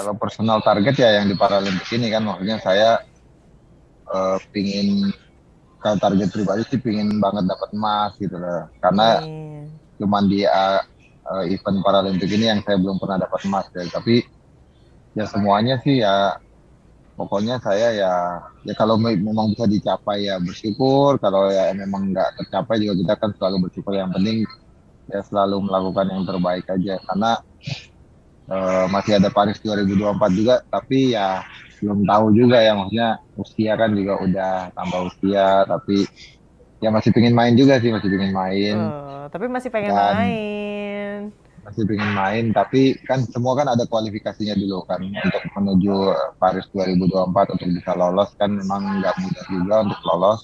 kalau personal target ya yang di Paralimpik ini kan maksudnya saya uh, pingin kalau target pribadi sih pingin banget dapat emas gitu loh. Karena hmm. cuman di uh, uh, event Paralimpik ini yang saya belum pernah dapat emas ya. Tapi ya semuanya sih ya pokoknya saya ya ya kalau memang bisa dicapai ya bersyukur. Kalau ya memang nggak tercapai juga kita kan selalu bersyukur. Yang penting ya selalu melakukan yang terbaik aja. Karena uh, masih ada Paris 2024 juga tapi ya belum tahu juga ya maksudnya usia kan juga udah tambah usia tapi ya masih pengen main juga sih masih pengen main. Uh, tapi masih pengen Dan main. masih pengen main tapi kan semua kan ada kualifikasinya dulu kan. Untuk menuju Paris 2024 untuk bisa lolos kan memang nggak mudah juga untuk lolos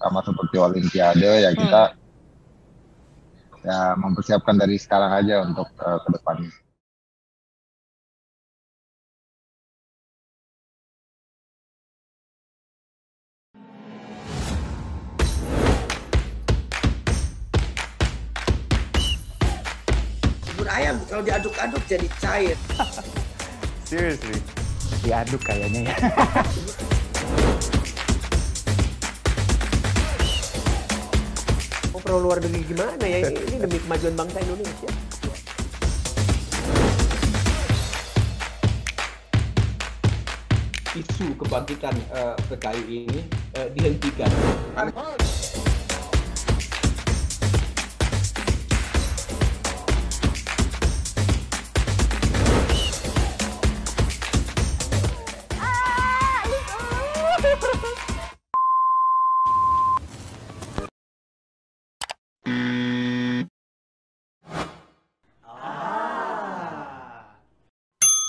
sama seperti Olimpiade ya kita hmm. ya mempersiapkan dari sekarang aja untuk uh, ke ayam kalau diaduk-aduk jadi cair. Seriously? Diaduk kayaknya ya. Perlu luar negeri gimana ya? Ini demi kemajuan bangsa Indonesia. Isu kebangkitan uh, PKI ini uh, dihentikan.